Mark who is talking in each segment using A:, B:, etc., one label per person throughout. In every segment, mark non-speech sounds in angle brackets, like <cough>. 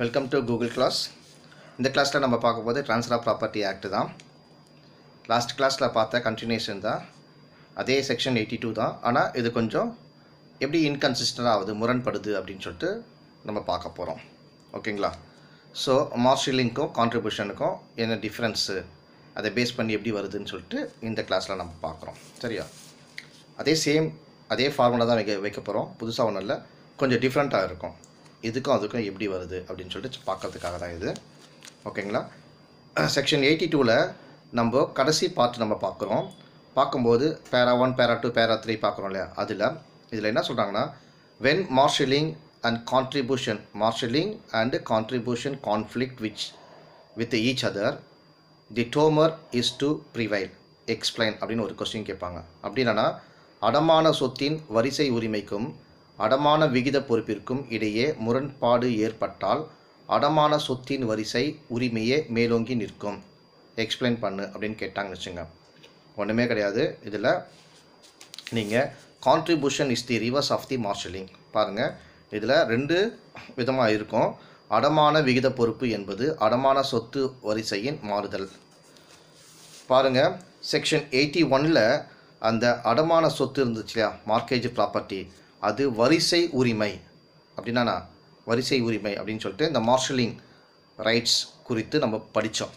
A: Welcome to Google class இந்த கிளாஸில் நம்ம பார்க்க போது ட்ரான்ஸ்ஃபர் ஆஃப் ப்ராப்பர்ட்டி ஆக்ட் தான். லாஸ்ட் கிளாஸில் பார்த்த கண்டினியூஷன் தான். அதே செக்ஷன் எயிட்டி டூ தான். ஆனால் இது கொஞ்சம் எப்படி இன்கன்சிஸ்டன்ட் ஆகுது முரண்படுது அப்படின்னு சொல்லிட்டு நம்ம பார்க்க போகிறோம் ஓகேங்களா ஸோ மார்ஷலிங்க்கும் கான்ட்ரிபியூஷனுக்கும் என்ன டிஃப்ரென்ஸு அதை பேஸ் பண்ணி எப்படி வருதுன்னு சொல்லிட்டு இந்த கிளாஸில் நம்ம பார்க்குறோம். சரியா? அதே சேம் அதே ஃபார்முலா தான் வைக்க வைக்க போகிறோம் புதுசாக ஒன்றும் இல்லை. கொஞ்சம் டிஃப்ரெண்ட்டாக இருக்கும். இதுக்கும் அதுக்கும் எப்படி வருது அப்படின்னு சொல்லிட்டு பார்க்கறதுக்காக தான் இது. ஓகேங்களா? செக்ஷன் எயிட்டி டூவில் நம்ம கடைசி பார்ட் நம்ம பார்க்குறோம். பார்க்கும்போது பேரா ஒன் பேரா டூ பேரா த்ரீ பார்க்குறோம் இல்லையா? அதில் இதில் என்ன சொல்கிறாங்கன்னா when marshalling and contribution marshalling and contribution conflict which with each other the former is to prevail explain அப்படின்னு ஒரு கொஸ்டின் கேட்பாங்க. அப்படின்னா அடமான சொத்தின் வரிசை உரிமைக்கும் அடமான விகித பொறுப்பிற்கும் இடையே முரண்பாடு ஏற்பட்டால் அடமான சொத்தின் வரிசை உரிமையே மேலோங்கி நிற்கும். எக்ஸ்பிளைன் பண்ணு அப்படின்னு கேட்டாங்கன்னு வச்சுங்க. ஒன்றுமே கிடையாது. இதில் நீங்கள் contribution is the reverse of the marshalling பாருங்கள் இதில் ரெண்டு விதமாக இருக்கும். அடமான விகித பொறுப்பு என்பது அடமான சொத்து வரிசையின் மாறுதல். பாருங்கள் செக்ஷன் எயிட்டி ஒனில் அந்த அடமான சொத்து இருந்துச்சு இல்லையா? மார்க்கேஜ் ப்ராப்பர்ட்டி அது வரிசை உரிமை. அப்படின்னா வரிசை உரிமை அப்படின்னு சொல்லிட்டு இந்த மார்ஷலிங் ரைட்ஸ் குறித்து நம்ம படித்தோம்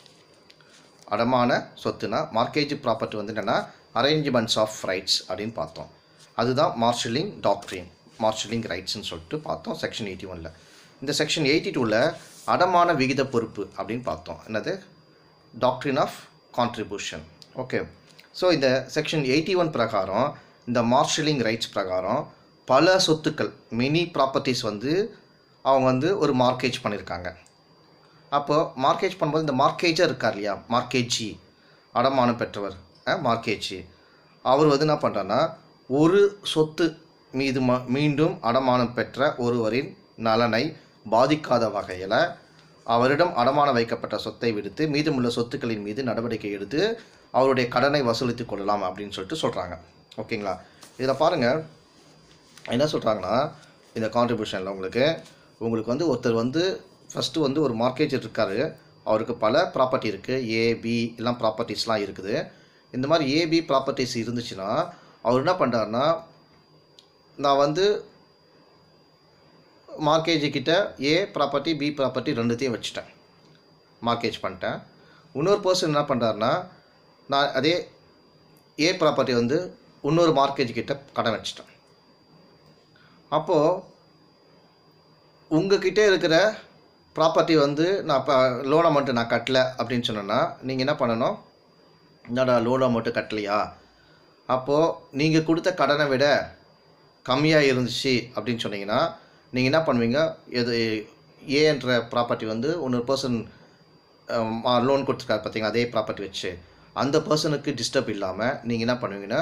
A: அடமான சொத்துனா மார்க்கேஜ் ப்ராப்பர்ட்டி வந்து என்னென்னா அரேஞ்ச்மெண்ட்ஸ் ஆஃப் ரைட்ஸ் அப்படின்னு பார்த்தோம். அதுதான் மார்ஷலிங் டாக்ட்ரின் மார்ஷலிங் ரைட்ஸ்னு சொல்லிட்டு பார்த்தோம் செக்ஷன் எயிட்டி ஒனில் இந்த செக்ஷன் எயிட்டி டூவில் அடமான விகித பொறுப்பு அப்படின்னு பார்த்தோம். என்னது? Doctrine of contribution okay so இந்த செக்ஷன் எயிட்டி ஒன் பிரகாரம் இந்த மார்ஷலிங் ரைட்ஸ் பிரகாரம் பல சொத்துக்கள் மினி ப்ராப்பர்ட்டிஸ் வந்து அவங்க வந்து ஒரு மார்க்கேஜ் பண்ணியிருக்காங்க அப்போது மார்க்கேஜ் பண்ணும்போது இந்த மார்க்கேஜாக இருக்கார் இல்லையா? மார்க்கேஜி அடமானம் பெற்றவர் மார்க்கேஜி அவர் வந்து என்ன பண்ணுறாருன்னா ஒரு சொத்து மீது ம மீண்டும் அடமானம் பெற்ற ஒருவரின் நலனை பாதிக்காத வகையில் அவரிடம் அடமானம் வைக்கப்பட்ட சொத்தை விடுத்து மீதமுள்ள சொத்துக்களின் மீது நடவடிக்கை எடுத்து அவருடைய கடனை வசூலித்து கொள்ளலாம் அப்படின்னு சொல்லிட்டு சொல்கிறாங்க ஓகேங்களா? இதில் பாருங்கள் என்ன சொல்கிறாங்கன்னா இந்த கான்ட்ரிபியூஷனில் உங்களுக்கு உங்களுக்கு வந்து ஒருத்தர் வந்து ஃபஸ்ட்டு வந்து ஒரு மார்க்கேஜ் இருக்கார் அவருக்கு பல ப்ராப்பர்ட்டி இருக்குது ஏபி எல்லாம் ப்ராப்பர்ட்டிஸ்லாம் இருக்குது. இந்த மாதிரி ஏபி ப்ராப்பர்ட்டிஸ் இருந்துச்சுன்னா அவர் என்ன பண்ணுறாருன்னா நான் வந்து மார்க்கேஜ் கிட்ட ஏ ப்ராப்பர்ட்டி பி ப்ராப்பர்ட்டி ரெண்டுத்தையும் வச்சுட்டேன். மார்க்கேஜ் பண்ணிட்டேன். இன்னொரு பர்சன் என்ன பண்ணுறாருன்னா நான் அதே ஏ ப்ராப்பர்ட்டி வந்து இன்னொரு மார்க்கேஜ் கிட்ட கடன் வச்சிட்டேன். அப்போது உங்ககிட்ட இருக்கிற ப்ராப்பர்ட்டி வந்து நான் இப்போ லோன் அமௌண்ட்டு நான் கட்டலை அப்படின்னு சொன்னேன்னா நீங்கள் என்ன பண்ணணும்? என்னடா லோன் அமௌண்ட்டு கட்டலையா? அப்போது நீங்கள் கொடுத்த கடனை விட கம்மியாக இருந்துச்சு அப்படின்னு சொன்னீங்கன்னா நீங்கள் என்ன பண்ணுவீங்க? எது ஏன்ற ப்ராப்பர்ட்டி வந்து இன்னொரு பர்சன் லோன் கொடுத்துருக்காரு பார்த்தீங்க அதே ப்ராப்பர்ட்டி வச்சு. அந்த பர்சனுக்கு டிஸ்டர்ப் இல்லாமல் நீங்கள் என்ன பண்ணுவீங்கன்னா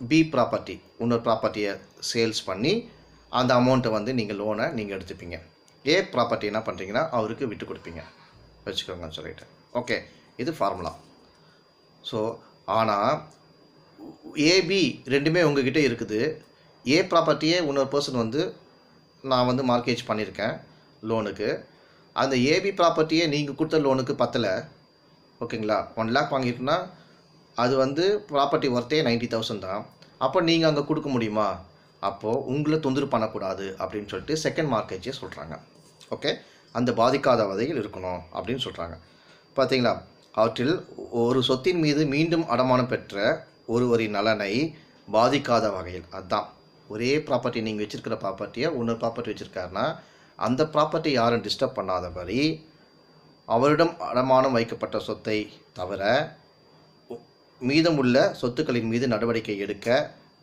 A: பி ப்ராப்பர்ட்டி இன்னொரு ப்ராப்பர்ட்டியை சேல்ஸ் பண்ணி அந்த அமௌண்ட்டை வந்து நீங்கள் லோனை நீங்கள் எடுத்துப்பீங்க. ஏ ப்ராப்பர்ட்டி என்ன பண்ணுறீங்கன்னா அவருக்கு விட்டு கொடுப்பீங்க. வச்சுக்கோங்கன்னு சொல்லிட்டு. ஓகே இது ஃபார்முலா ஸோ ஆனால் ஏபி ரெண்டுமே உங்ககிட்ட இருக்குது. ஏ ப்ராப்பர்ட்டியே இன்னொரு பர்சன் வந்து நான் வந்து மார்க்கேஜ் பண்ணியிருக்கேன் லோனுக்கு அந்த ஏபி ப்ராப்பர்ட்டியே நீங்கள் கொடுத்த லோனுக்கு பத்தலை. ஓகேங்களா? ஒன் லேக் வாங்கிட்டுனா அது வந்து ப்ராப்பர்ட்டி ஒர்த்தே நைன்ட்டி தௌசண்ட் தான். அப்போ நீங்கள் அங்கே கொடுக்க முடியுமா? அப்போது உங்களை தொந்தரவு பண்ணக்கூடாது அப்படின்னு சொல்லிட்டு செகண்ட் மார்க்கேஜே சொல்கிறாங்க ஓகே அந்த பாதிக்காத வகையில் இருக்கணும் அப்படின்னு சொல்கிறாங்க பார்த்தீங்களா அவற்றில் ஒரு சொத்தின் மீது மீண்டும் அடமானம் பெற்ற ஒருவரின் நலனை பாதிக்காத வகையில். அதுதான் ஒரே ப்ராப்பர்ட்டி நீங்கள் வச்சுருக்கிற ப்ராப்பர்ட்டியை இன்னொரு ப்ராப்பர்ட்டி வச்சுருக்காருன்னா அந்த ப்ராப்பர்ட்டி யாரும் டிஸ்டர்ப் பண்ணாதபடி அவரிடம் அடமானம் வைக்கப்பட்ட சொத்தை தவிர மீதமுள்ள சொத்துக்களின் மீது நடவடிக்கை எடுக்க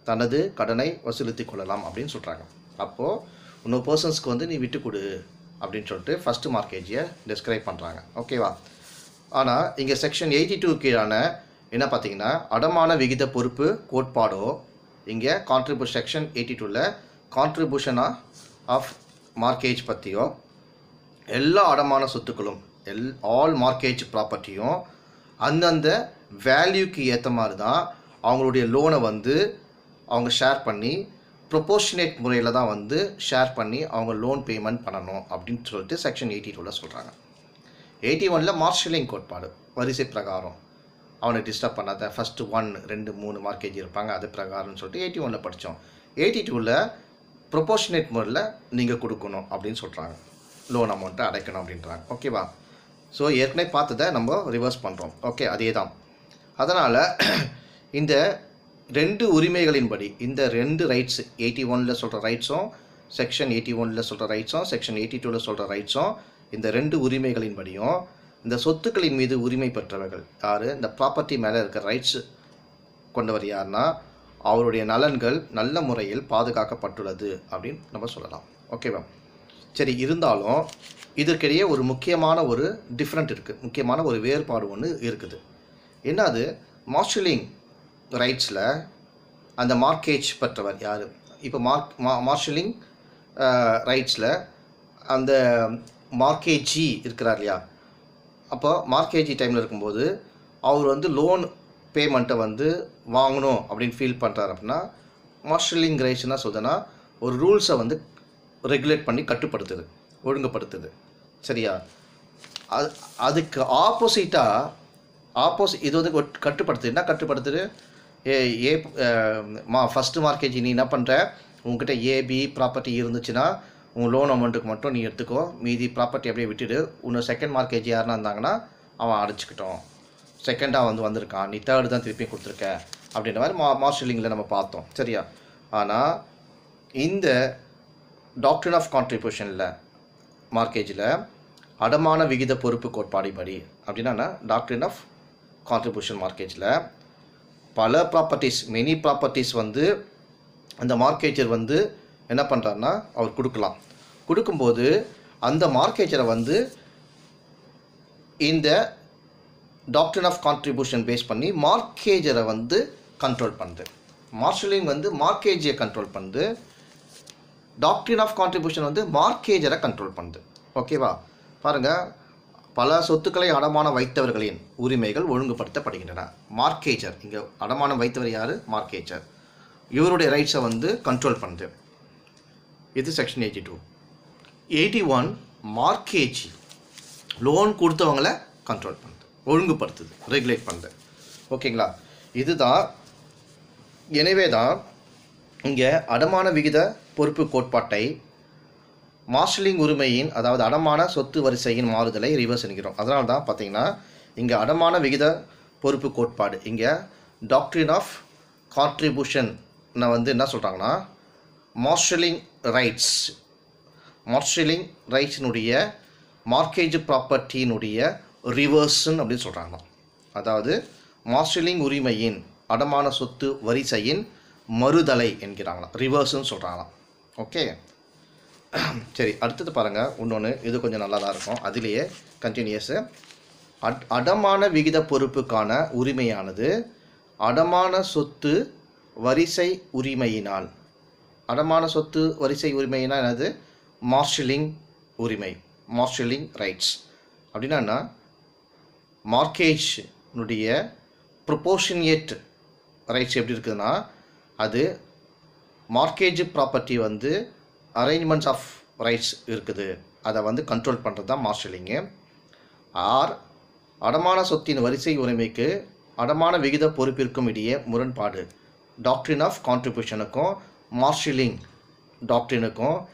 A: தனது கடனை வசூலித்து கொள்ளலாம் அப்படின்னு சொல்கிறாங்க அப்போது இன்னொரு பர்சன்ஸ்க்கு வந்து நீ விட்டு கொடு அப்படின்னு சொல்லிட்டு ஃபஸ்ட்டு மார்க்கேஜியை டிஸ்கிரைப் பண்ணுறாங்க ஓகேவா ஆனால் இங்கே செக்ஷன் எயிட்டி டூ கீழான என்ன பார்த்தீங்கன்னா அடமான விகித பொறுப்பு கோட்பாடோ இங்கே கான்ட்ரிபியூ செக்ஷன் எயிட்டி டூவில் கான்ட்ரிபியூஷனாக ஆஃப் மார்க்கேஜ் பற்றியோ எல்லா அடமான சொத்துக்களும் எல் ஆல் மார்க்கேஜ் ப்ராப்பர்ட்டியும் அந்தந்த வேல்யூக்கு ஏற்ற மாதிரி தான் அவங்களுடைய லோனை வந்து அவங்க ஷேர் பண்ணி ப்ரொபோர்ஷனேட் முறையில் தான் வந்து ஷேர் பண்ணி அவங்க லோன் பேமெண்ட் பண்ணணும் அப்படின்னு சொல்லிட்டு செக்ஷன் எயிட்டி டூவில் சொல்கிறாங்க எயிட்டி ஒனில் மார்ஷலிங் கோட்பாடு வரிசை பிரகாரம். அவனை டிஸ்டர்ப் பண்ணாத ஃபஸ்ட்டு ஒன் ரெண்டு மூணு மார்க்கேஜ் இருப்பாங்க அது பிரகாரம்னு சொல்லிட்டு எயிட்டி ஒனில் படித்தோம் எயிட்டி டூவில் ப்ரொபோர்ஷனேட் முறையில் நீங்கள் கொடுக்கணும் அப்படின்னு சொல்கிறாங்க லோன் அமௌண்ட்டை அடைக்கணும் அப்படின்றாங்க. ஓகேவா ஸோ ஏற்கனவே பார்த்ததை நம்ம ரிவர்ஸ் பண்ணுறோம் ஓகே அதே தான் அதனால் இந்த ரெண்டு உரிமைகளின்படி இந்த ரெண்டு ரைட்ஸ் எயிட்டி ஒனில் சொல்கிற ரைட்ஸும் செக்ஷன் எயிட்டி ஒனில் சொல்கிற ரைட்ஸும் செக்ஷன் எயிட்டி டூவில் சொல்கிற ரைட்ஸும் இந்த ரெண்டு உரிமைகளின்படியும் இந்த சொத்துக்களின் மீது உரிமை பெற்றவர்கள் யார்? இந்த ப்ராப்பர்ட்டி மேலே இருக்கிற ரைட்ஸ் கொண்டவர் யாருன்னா அவருடைய நலன்கள் நல்ல முறையில் பாதுகாக்கப்பட்டுள்ளது அப்படின்னு நம்ம சொல்லலாம். ஓகேவா சரி இருந்தாலும் இதற்கிடையே ஒரு முக்கியமான ஒரு டிஃப்ரெண்ட் இருக்குது முக்கியமான ஒரு வேறுபாடு ஒன்று இருக்குது. என்னது? மார்ஷலிங் ரைட்ஸில் அந்த மார்க்கேஜ் பெற்றவர் யார்? இப்போ மார்க் மா மார்ஷலிங் ரைட்ஸில் அந்த மார்க்கேஜி இருக்கிறார் இல்லையா? அப்போ மார்க்கேஜி டைமில் இருக்கும்போது அவர் வந்து லோன் பேமெண்ட்டை வந்து வாங்கணும் அப்படின்னு ஃபீல் பண்ணுறாரு அப்படின்னா மார்ஷலிங் ரைட்ஸ் என்ன சொல்லுதுன்னா ஒரு ரூல்ஸை வந்து ரெகுலேட் பண்ணி கட்டுப்படுத்துது ஒழுங்குபடுத்துது. சரியா? அது அதுக்கு ஆப்போசிட்டாக ஆப்போசிட் இது வந்து ஒட்- கட்டுப்படுத்துது கட்டுப்படுத்துது? ஏ ஏ மா ஃபஸ்ட்டு மார்க்கேஜ் நீ என்ன பண்ணுற உங்ககிட்ட ஏபி ப்ராப்பர்ட்டி இருந்துச்சுன்னா உன் லோன் அமௌண்ட்டுக்கு மட்டும் நீ எடுத்துக்கோ. மீதி ப்ராப்பர்ட்டி அப்படியே விட்டுடு. உன்னை செகண்ட் மார்க்கேஜ் யாருன்னா இருந்தாங்கன்னா அவன் அடைச்சிக்கிட்டோம். செகண்டாக வந்து வந்திருக்கான். நீ தேர்டு தான் திருப்பி கொடுத்துருக்க. அப்படின்ற மாதிரி மா மார்ஷலிங்கில் நம்ம பார்த்தோம். சரியா? ஆனால் இந்த டாக்டர் ஆஃப் கான்ட்ரிபியூஷனில் மார்க்கேஜில் அடமான விகித பொறுப்பு கோட்பாடு படி அப்படின்னா டாக்டர் ஆஃப் கான்ட்ரிபியூஷன் மார்க்கேஜில் பல ப்ராப்பர்ட்டிஸ் மெனி ப்ராப்பர்ட்டிஸ் வந்து அந்த மார்க்கேஜர் வந்து என்ன பண்ணுறாருன்னா அவர் கொடுக்கலாம். கொடுக்கும்போது அந்த மார்க்கேஜரை வந்து இந்த டாக்டர் ஆஃப் கான்ட்ரிபியூஷன் பேஸ் பண்ணி மார்க்கேஜரை வந்து கண்ட்ரோல் பண்ணுது. மார்ஷலிங் வந்து மார்க்கேஜை கண்ட்ரோல் பண்ணுது. டாக்டரின் ஆஃப் கான்ட்ரிபியூஷன் வந்து மார்க்கேஜரை கண்ட்ரோல் பண்ணுது. ஓகேவா பாருங்கள் பல சொத்துக்களை அடமானம் வைத்தவர்களின் உரிமைகள் ஒழுங்குபடுத்தப்படுகின்றன. மார்க்கேஜர் இங்கே அடமானம் வைத்தவர் யார்? மார்க்கேஜர் இவருடைய ரைட்ஸை வந்து கண்ட்ரோல் பண்ணுது இது section eighty two eighty one mortgage loan கொடுத்தவங்கள control பண்ணுது ஒழுங்குபடுத்துது ரெகுலேட் பண்ணுது ஓகேங்களா இதுதான் எனவே தான் இங்கே அடமான விகித பொறுப்பு கோட்பாட்டை மார்ஷலிங் உரிமையின் அதாவது அடமான சொத்து வரிசையின் மாறுதலை ரிவர்ஸ் என்கிறோம். அதனால தான் பார்த்தீங்கன்னா இங்கே அடமான விகித பொறுப்பு கோட்பாடு இங்கே டாக்டரின் ஆஃப் கான்ட்ரிபியூஷன் வந்து என்ன சொல்கிறாங்கன்னா மார்ஷலிங் ரைட்ஸ் மார்ஷலிங் ரைட்ஸினுடைய மார்க்கேஜ் ப்ராப்பர்ட்டியினுடைய ரிவர்ஸ்ன்னு அப்படின்னு சொல்கிறாங்க அதாவது மார்ஷலிங் உரிமையின் அடமான சொத்து வரிசையின் மறுதலை என்கிறாங்களாம் ரிவர்ஸ்ன்னு சொல்கிறாங்களாம் ஓகே <clears throat> சரி அடுத்தது பாருங்கள் இன்னொன்று இது கொஞ்சம் நல்லா தான் இருக்கும். அதிலேயே கண்டினியூஸு அட் அடமான விகித பொறுப்புக்கான உரிமையானது அடமான சொத்து வரிசை உரிமையினால். அடமான சொத்து வரிசை உரிமையினால் என்னது? மார்ஷலிங் உரிமை. மார்ஷலிங் ரைட்ஸ் அப்படின்னா மார்க்கேஜ்னுடைய ப்ரொபோஷனியேட் ரைட்ஸ் எப்படி இருக்குதுன்னா அது மார்க்கேஜ் ப்ராப்பர்ட்டி வந்து அரேஞ்ச்மெண்ட்ஸ் ஆஃப் ரைட்ஸ் இருக்குது. அதை வந்து கண்ட்ரோல் பண்ணுறது தான் மார்ஷலிங்கு ஆர் அடமான சொத்தின் வரிசை உரிமைக்கு அடமான விகித பொறுப்பிற்கும் இடையே முரண்பாடு. டாக்டரின் ஆஃப் கான்ட்ரிபியூஷனுக்கும் மார்ஷலிங் டாக்டரினுக்கும்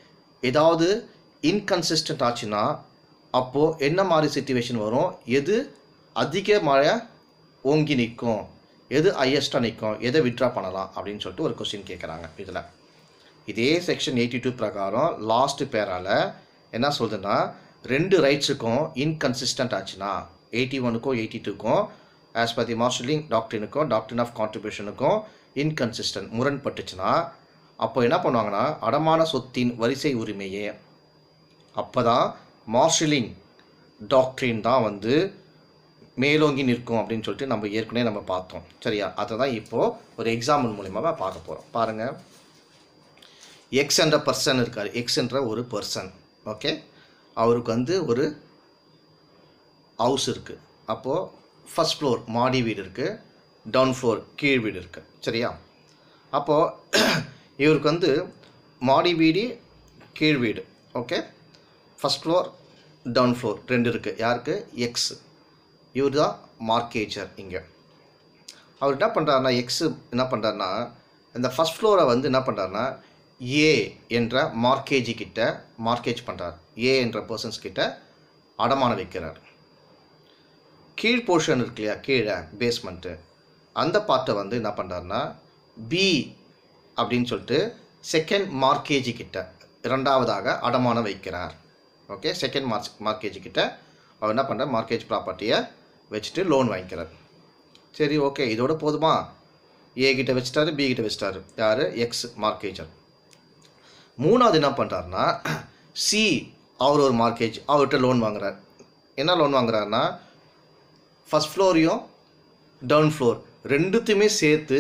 A: ஏதாவது இன்கன்சிஸ்டன்ட் ஆச்சுன்னா அப்போது என்ன மாதிரி சுச்சுவேஷன் வரும்? எது அதிக மழை ஓங்கி நிற்கும்? எது ஹையஸ்ட்டாக நிற்கும்? எதை விட்ரா பண்ணலாம்? அப்படின்னு சொல்லிட்டு ஒரு கொஸ்டின் கேட்குறாங்க இதில். இதே செக்ஷன் எயிட்டி டூ பிரகாரம் லாஸ்ட் பேரால் என்ன சொல்லுதுன்னா ரெண்டு ரைட்ஸுக்கும் இன்கன்சிஸ்டன்ட் ஆச்சுன்னா எயிட்டி ஒனுக்கும் எயிட்டி டூக்கும் ஆஸ் பர் தி மார்ஷலிங் டாக்டரினுக்கும் டாக்டரின் ஆஃப் கான்ட்ரிபியூஷனுக்கும் இன்கன்சிஸ்டன்ட் முரண்பட்டுச்சுன்னா அப்போ என்ன பண்ணுவாங்கன்னா அடமான சொத்தின் வரிசை உரிமையே அப்போ தான் மார்ஷலிங் டாக்டரின் தான் வந்து மேலோங்கி நிற்கும் அப்படின்னு சொல்லிட்டு நம்ம ஏற்கனவே நம்ம பார்த்தோம். சரியா? அதை தான் இப்போது ஒரு எக்ஸாம்பிள் மூலிமா பார்க்க போகிறோம் பாருங்கள் எக்ஸ் என்ற பர்சன் இருக்கார். எக்ஸ் என்ற ஒரு பர்சன் ஓகே அவருக்கு வந்து ஒரு ஹவுஸ் இருக்குது அப்போது ஃபஸ்ட் ஃப்ளோர் மாடி வீடு இருக்குது டவுன் ஃப்ளோர் கீழ் வீடு இருக்குது சரியா? அப்போது <clears throat> இவருக்கு வந்து மாடி வீடு கீழ் வீடு. Okay first floor down floor ரெண்டு இருக்குது யாருக்கு? எக்ஸ் இவர் தான் மார்க்கேஜர் இங்கே. அவர் என்ன பண்ணுறாருனா எக்ஸு என்ன பண்ணுறாருனா இந்த ஃபஸ்ட் ஃப்ளோரை வந்து என்ன பண்ணுறாருனா ஏ என்ற மார்க்கேஜி கிட்ட மார்க்கேஜ் பண்ணுறார் ஏ என்ற பர்சன்ஸ் கிட்ட அடமானம் வைக்கிறார். கீழ் போர்ஷன் இருக்கு இல்லையா? கீழே பேஸ்மெண்ட்டு அந்த பார்ட்டை வந்து என்ன பண்ணுறாருன்னா பி அப்படின்னு சொல்லிட்டு செகண்ட் மார்க்கேஜி கிட்ட இரண்டாவதாக அடமானம் வைக்கிறார். ஓகே செகண்ட் மார்க் மார்க்கேஜி கிட்ட அவர் என்ன பண்ணுறார் மார்க்கேஜ் ப்ராப்பர்ட்டியை வச்சுட்டு லோன் வாங்கிக்கிறார். சரி ஓகே இதோட போதுமா? ஏ கிட்ட வச்சுட்டாரு பி கிட்ட வச்சுட்டாரு. யார்? எக்ஸ் மார்க்கேஜர் மூணாவது என்ன பண்ணுறாருன்னா சி <clears throat> அவர் ஒரு மார்க்கேஜ் அவர்கிட்ட லோன் வாங்குறார். என்ன லோன் வாங்குறாருன்னா ஃபஸ்ட் ஃப்ளோரையும் டவுன் ஃப்ளோர் ரெண்டுத்தையுமே சேர்த்து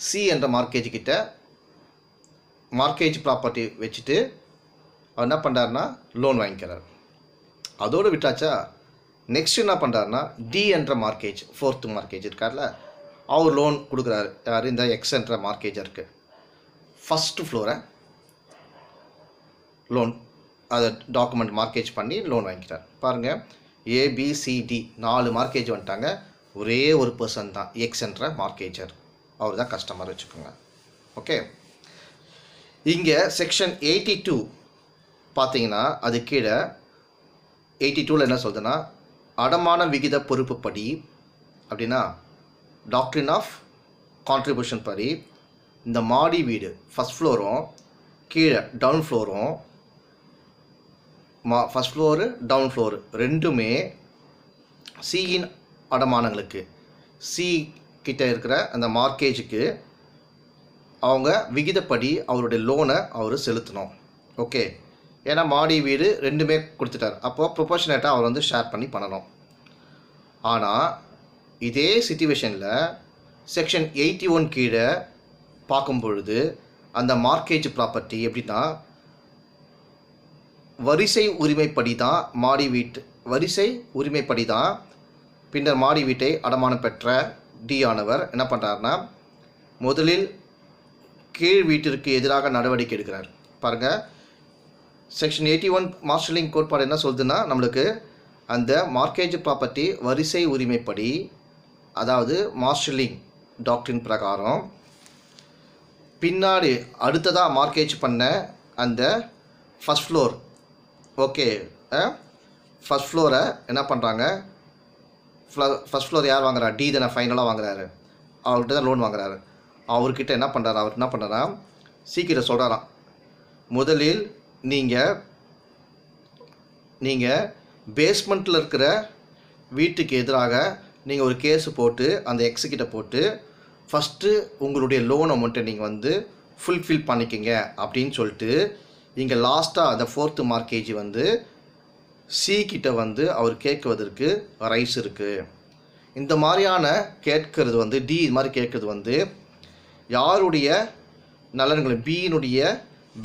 A: சி என்ற மார்க்கேஜ் கிட்ட மார்க்கேஜ் ப்ராப்பர்ட்டி வச்சுட்டு அவர் என்ன பண்ணுறாருன்னா லோன் வாங்கிக்கிறார். அதோடு விட்டாச்சா நெக்ஸ்ட் என்ன பண்ணுறாருன்னா டி என்ற மார்க்கேஜ் ஃபோர்த்து மார்க்கேஜ் இருக்கார்ல அவர் லோன் கொடுக்குறாரு. யார்? இந்த எக்ஸ் என்ற மார்க்கேஜ் இருக்குது ஃபஸ்ட்டு ஃப்ளோரை லோன் அதை டாக்குமெண்ட் மார்க்கேஜ் பண்ணி லோன் வாங்கிக்கிறார் பாருங்கள் ஏபிசிடி நாலு மார்க்கேஜ் வந்துட்டாங்க. ஒரே ஒரு பர்சன் தான் எக்ஸ் என்ற மார்க்கேஜர் அவர் தான் கஸ்டமர் வச்சுக்கோங்க. ஓகே இங்கே செக்ஷன் எயிட்டி டூ பார்த்தீங்கன்னா அது கீழே எயிட்டி டூவில் என்ன சொல்லுதுன்னா அடமான விகித பொறுப்புப்படி அப்படின்னா டாக்டரின் ஆஃப் கான்ட்ரிபியூஷன் படி இந்த மாடி வீடு ஃபஸ்ட் ஃப்ளோரும் கீழே டவுன் ஃப்ளோரும் மா ஃபஸ்ட் ஃப்ளோரு டவுன் ஃப்ளோரு ரெண்டுமே சியின் அடமானங்களுக்கு. சி கிட்ட இருக்கிற அந்த மார்க்கேஜுக்கு அவங்க விகிதப்படி அவருடைய லோனை அவர் செலுத்தணும். ஓகே ஏன்னா மாடி வீடு ரெண்டுமே கொடுத்துட்டார். அப்போது ப்ரொபோஷனேட்டாக அவர் வந்து ஷேர் பண்ணி பண்ணணும். ஆனால் இதே சுச்சுவேஷனில் செக்ஷன் எயிட்டி ஒன் கீழே பார்க்கும் பொழுது அந்த மார்க்கேஜ் ப்ராப்பர்ட்டி எப்படின்னா வரிசை உரிமைப்படி தான் மாடி வீட்டு வரிசை உரிமைப்படி தான் பின்னர் மாடி வீட்டை அடமானம் பெற்ற டி ஆனவர் என்ன பண்ணுறாருன்னா முதலில் கீழ் வீட்டிற்கு எதிராக நடவடிக்கை எடுக்கிறார். பாருங்கள் செக்ஷன் எயிட்டி ஒன் மாஸ்டர்லிங் கோட்பாடு என்ன சொல்லுதுன்னா நம்மளுக்கு அந்த மார்க்கேஜ் ப்ராப்பர்ட்டி வரிசை உரிமைப்படி அதாவது மாஸ்டர்லிங் டாக்டரின் பிரகாரம் பின்னாடி அடுத்ததாக மார்க்கேஜ் பண்ண அந்த ஃபஸ்ட் ஃப்ளோர் ஓகே. ஃபஸ்ட் ஃப்ளோரை என்ன பண்ணுறாங்க ஃபஸ்ட் ஃப்ளோர் யார் வாங்குறா? டி தானே ஃபைனலாக வாங்குறாரு. அவர்கிட்ட தான் லோன் வாங்குறாரு. அவர்கிட்ட என்ன பண்ணுறாரு அவர் என்ன பண்ணுறா சீக்கிரம் சொல்கிறாராம் முதலில் நீங்கள் நீங்கள் பேஸ்மெண்ட்டில் இருக்கிற வீட்டுக்கு எதிராக நீங்கள் ஒரு கேஸு போட்டு அந்த எக்ஸ் போட்டு ஃபஸ்ட்டு உங்களுடைய லோன் அமௌண்ட்டை நீங்கள் வந்து ஃபுல்ஃபில் பண்ணிக்கங்க அப்படின்னு சொல்லிட்டு இங்கே லாஸ்ட்டாக அந்த ஃபோர்த்து மார்க்கேஜ் வந்து சி கிட்ட வந்து அவர் கேட்குவதற்கு ரைஸ் இருக்குது இந்த மாதிரியான கேட்கறது வந்து டி இது மாதிரி கேட்கறது வந்து யாருடைய நலன்களும் பியினுடைய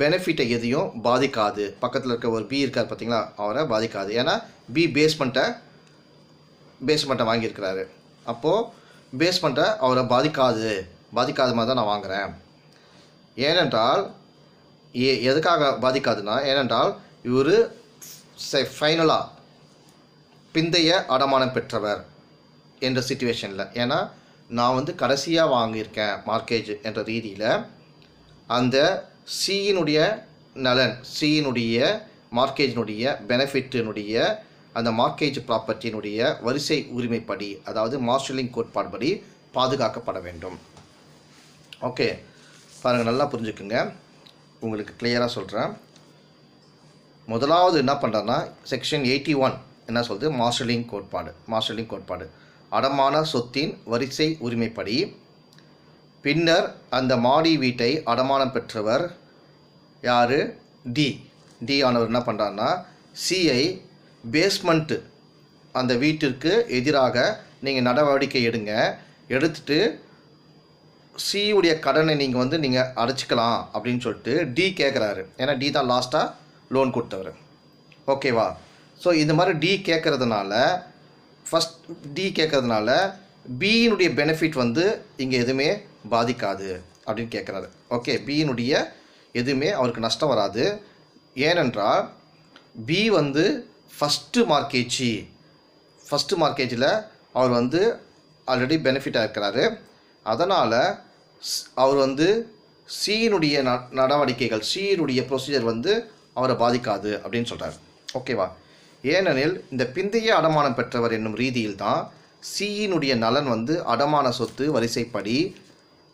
A: பெனிஃபிட்டை எதையும் பாதிக்காது. பக்கத்தில் இருக்க ஒரு பி இருக்கார் பார்த்தீங்களா அவரை பாதிக்காது. ஏன்னா பி பேஸ்மெண்ட்டை பேஸ்மெண்ட்டை வாங்கியிருக்கிறாரு. அப்போது பேஸ்மெண்ட்டை அவரை பாதிக்காது. பாதிக்காத மாதிரி தான் நான் வாங்குகிறேன் ஏனென்றால் எதுக்காக பாதிக்காதுன்னா ஏனென்றால் இவர் ஃபைனலாக பிந்தைய அடமானம் பெற்றவர் என்ற சுச்சுவேஷனில் ஏன்னா நான் வந்து கடைசியாக வாங்கியிருக்கேன் மார்க்கேஜ் என்ற ரீதியில். அந்த சியினுடைய நலன் சியினுடைய மார்க்கேஜினுடைய பெனிஃபிட்டினுடைய அந்த மார்க்கேஜ் ப்ராப்பர்ட்டியினுடைய வரிசை உரிமைப்படி அதாவது மார்ஷலிங் கோட்பாடுபடி பாதுகாக்கப்பட வேண்டும். ஓகே பாருங்கள் நல்லா புரிஞ்சுக்குங்க. உங்களுக்கு கிளியராக சொல்கிறேன் முதலாவது என்ன பண்ணுறேன்னா செக்ஷன் எயிட்டி ஒன் என்ன சொல்லுது மார்ஷலிங் கோட்பாடு. மார்ஷலிங் கோட்பாடு. அடமான சொத்தின் வரிசை உரிமைப்படி. பின்னர் அந்த மாடி வீட்டை அடமானம் பெற்றவர் யார்? டி டி ஆனவர் என்ன பண்ணுறாருன்னா சிஐ பேஸ்மெண்ட்டு அந்த வீட்டிற்கு எதிராக நீங்கள் நடவடிக்கை எடுங்க. எடுத்துட்டு சியுடைய உடைய கடனை நீங்கள் வந்து நீங்கள் அடைச்சிக்கலாம் அப்படின்னு சொல்லிட்டு டி கேட்குறாரு ஏன்னா டி தான் லாஸ்ட்டாக லோன் கொடுத்தவர். ஓகேவா ஸோ இந்த மாதிரி டி கேட்குறதுனால ஃபஸ்ட் டி கேட்குறதுனால பியினுடைய பெனிஃபிட் வந்து இங்கே எதுவுமே பாதிக்காது அப்படின்னு கேட்குறாரு ஓகே பியினுடைய எதுவுமே அவருக்கு நஷ்டம் வராது. ஏனென்றால் பி வந்து ஃபஸ்ட்டு மார்க்கேஜி ஃபஸ்ட்டு மார்க்கேஜில் அவர் வந்து ஆல்ரெடி பெனிஃபிட்டாக இருக்கிறாரு அதனால் அவர் வந்து சியினுடைய ந நடவடிக்கைகள் சியினுடைய ப்ரொசீஜர் வந்து அவரை பாதிக்காது அப்படின்னு சொல்கிறார் ஓகேவா ஏனெனில் இந்த பிந்தைய அடமானம் பெற்றவர் என்னும் ரீதியில் தான் சியினுடைய நலன் வந்து அடமான சொத்து வரிசைப்படி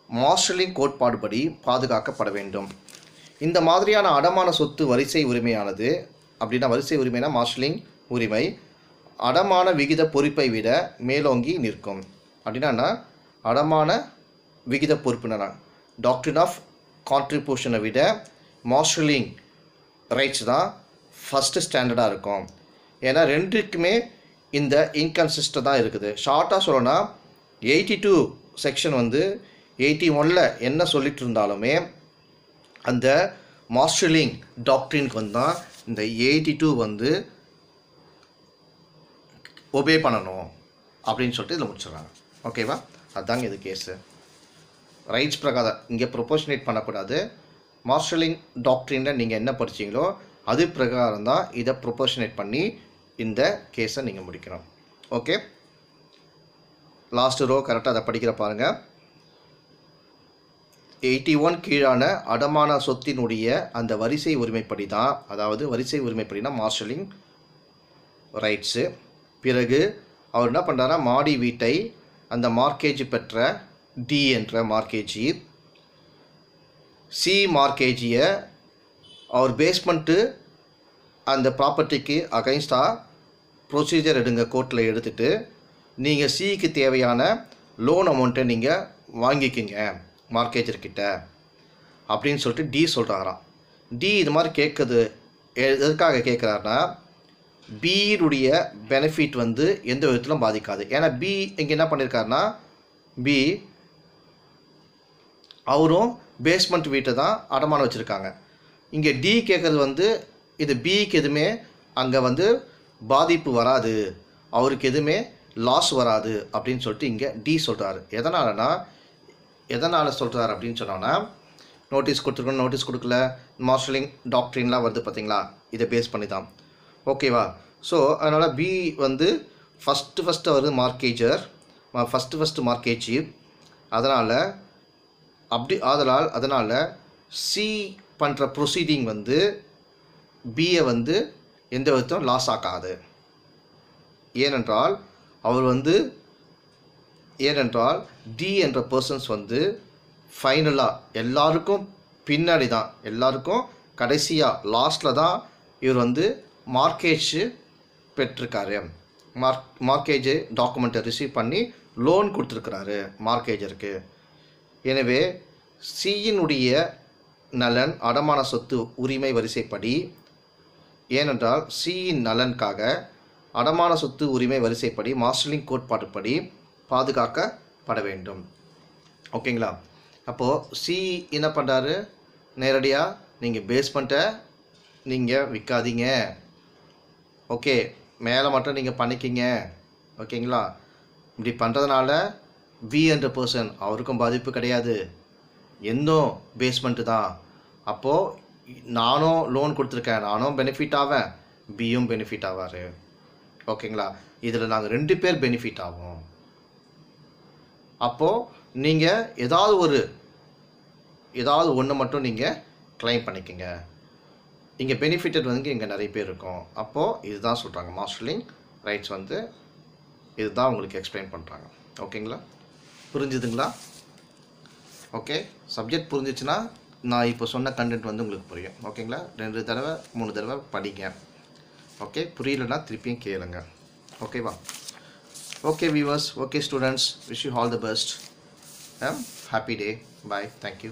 A: மார்ஷலிங் கோட்பாடுபடி பாதுகாக்கப்பட வேண்டும். இந்த மாதிரியான அடமான சொத்து வரிசை உரிமையானது அப்படின்னா வரிசை உரிமைனா மார்ஷலிங் உரிமை அடமான விகித பொறுப்பை விட மேலோங்கி நிற்கும். அப்படின்னா அடமான விகித பொறுப்பினராக டாக்டரின் ஆஃப் கான்ட்ரிபியூஷனை விட மாஸ்டர்லிங் ரைட்ஸ் தான் ஃபஸ்ட்டு ஸ்டாண்டர்டாக இருக்கும். ஏன்னா ரெண்டுக்குமே இந்த இன்கன்சிஸ்டாக தான் இருக்குது. ஷார்ட்டாக சொல்லணும்னா எயிட்டி டூ செக்ஷன் வந்து எயிட்டி ஒனில் என்ன சொல்லிட்டு இருந்தாலுமே அந்த மாஸ்டர்லிங் டாக்டரினுக்கு வந்து தான் இந்த எயிட்டி டூ வந்து ஒபே பண்ணணும் அப்படின்னு சொல்லிட்டு இதில் முடிச்சிடுறாங்க. ஓகேவா அதாங்க இது கேஸு. ரைட்ஸ் பிரகாரம் இங்கே ப்ரொபோஷனேட் பண்ணக்கூடாது. மார்ஷலிங் டாக்டரினில் நீங்கள் என்ன படிச்சீங்களோ அது பிரகாரம் தான் இதை ப்ரொபோஷனேட் பண்ணி இந்த கேஸை நீங்கள் முடிக்கணும். ஓகே லாஸ்ட் ரோ கரெக்டாக அதை படிக்கிற பாருங்கள் எயிட்டி ஒன் கீழான அடமான சொத்தினுடைய அந்த வரிசை உரிமைப்படி தான் அதாவது வரிசை உரிமைப்படினா மார்ஷலிங் ரைட்ஸு பிறகு அவர் என்ன பண்ணுறாருன்னா மாடி வீட்டை அந்த மார்க்கேஜ் பெற்ற டி என்ற மார்க்கேஜி சி மார்க்கேஜியை அவர் பேஸ்மெண்ட்டு அந்த ப்ராப்பர்ட்டிக்கு அகைன்ஸ்டாக ப்ரொசீஜர் எடுங்க கோர்ட்டில் எடுத்துகிட்டு நீங்கள் சிக்கு தேவையான லோன் அமௌண்ட்டை நீங்கள் வாங்கிக்கிங்க மார்க்கேஜர்கிட்ட அப்படின்னு சொல்லிட்டு டி சொல்கிறாராம் டி இது மாதிரி கேட்குது எ- எதுக்காக கேட்குறாருன்னா பியினுடைய பெனிஃபிட் வந்து எந்த விதத்திலும் பாதிக்காது. ஏன்னா பி இங்கே என்ன பண்ணியிருக்காருன்னா பி அவரும் பேஸ்மெண்ட் வீட்டை தான் அடமானம் வச்சுருக்காங்க. இங்கே டி கேட்குறது வந்து இது பிக்கு எதுவுமே அங்கே வந்து பாதிப்பு வராது. அவருக்கு எதுவுமே லாஸ் வராது அப்படின்னு சொல்லிட்டு இங்கே டி சொல்கிறாரு எதனாலனா எதனால் சொல்கிறாரு அப்படின்னு சொன்னோன்னா நோட்டீஸ் கொடுத்துருக்கணும் நோட்டீஸ் கொடுக்கல மார்ஷலிங் டாக்டரின்லாம் வருது பார்த்தீங்களா இதை பேஸ் பண்ணி தான் ஓகேவா ஸோ அதனால் பி வந்து ஃபஸ்ட்டு ஃபஸ்ட்டு வருது மார்க்கேஜர் ஃபஸ்ட்டு ஃபஸ்ட்டு மார்க்கேஜி அதனால் அப்படி ஆதலால் அதனால் சி பண்ணுற ப்ரொசீடிங் வந்து பியை வந்து எந்த விதத்தும் லாஸ் ஆக்காது. ஏனென்றால் அவர் வந்து ஏனென்றால் டி என்ற பர்சன்ஸ் வந்து ஃபைனலாக எல்லாருக்கும் பின்னாடி தான். எல்லாருக்கும் கடைசியாக லாஸ்ட்டில் தான் இவர் வந்து மார்க்கேஜ் பெற்றிருக்காரு. மார்க் மார்க்கேஜ் டாக்குமெண்ட்டை ரிசீவ் பண்ணி லோன் கொடுத்துருக்குறாரு மார்க்கேஜருக்கு. எனவே சியினுடைய நலன் அடமான சொத்து உரிமை வரிசைப்படி ஏனென்றால் சியின் நலனுக்காக அடமான சொத்து உரிமை வரிசைப்படி மாஸ்டர்லிங் கோட்பாட்டுப்படி பாதுகாக்கப்பட வேண்டும். ஓகேங்களா? அப்போது சி என்ன பண்ணுறாரு நேரடியாக நீங்கள் பேஸ்மெண்ட்டை நீங்கள் விற்காதீங்க ஓகே மேலே மட்டும் நீங்கள் பண்ணிக்கிங்க. ஓகேங்களா? இப்படி பண்ணுறதுனால வி என்ற பர்சன் அவருக்கும் பாதிப்பு கிடையாது. எந்தும் பேஸ்மெண்ட்டு தான். அப்போது நானும் லோன் கொடுத்துருக்கேன். நானும் பெனிஃபிட் ஆவேன். பியும் பெனிஃபிட் ஆவார். ஓகேங்களா? இதில் நாங்கள் ரெண்டு பேர் பெனிஃபிட் ஆகும் அப்போது நீங்கள் ஏதாவது ஒரு ஏதாவது ஒன்று மட்டும் நீங்கள் க்ளைம் பண்ணிக்கங்க. இங்கே பெனிஃபிட்டட் வந்து இங்கே நிறைய பேர் இருக்கும். அப்போது இதுதான் சொல்கிறாங்க மாஸ்டர்லிங் ரைட்ஸ் வந்து இதுதான் உங்களுக்கு எக்ஸ்பிளைன் பண்ணுறாங்க ஓகேங்களா புரிஞ்சுதுங்களா? ஓகே சப்ஜெக்ட் புரிஞ்சிச்சுன்னா நான் இப்போ சொன்ன கண்டென்ட் வந்து உங்களுக்கு புரியும். ஓகேங்களா ரெண்டு தடவை மூணு தடவை படிங்க. ஓகே புரியலன்னா திருப்பியும் கேளுங்க. ஓகேவா okay viewers okay students wish you all the best happy day bye thank you